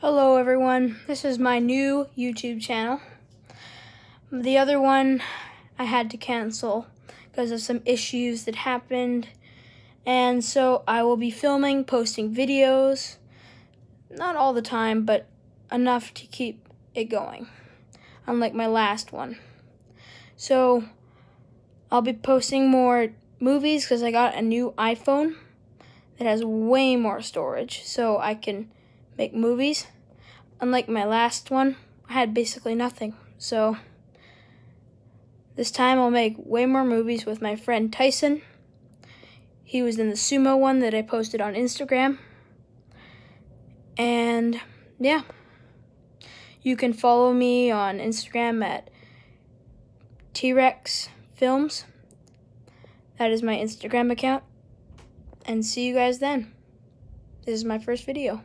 Hello everyone, this is my new YouTube channel. The other one I had to cancel because of some issues that happened. And so I will be filming, posting videos, not all the time, but enough to keep it going, unlike my last one. So I'll be posting more movies because I got a new iPhone that has way more storage, so I can make movies. Unlike my last one, I had basically nothing. So this time I'll make way more movies with my friend Tyson. He was in the sumo one that I posted on Instagram. And yeah. You can follow me on Instagram at T-Rex Filmz. That is my Instagram account. And see you guys then. This is my first video.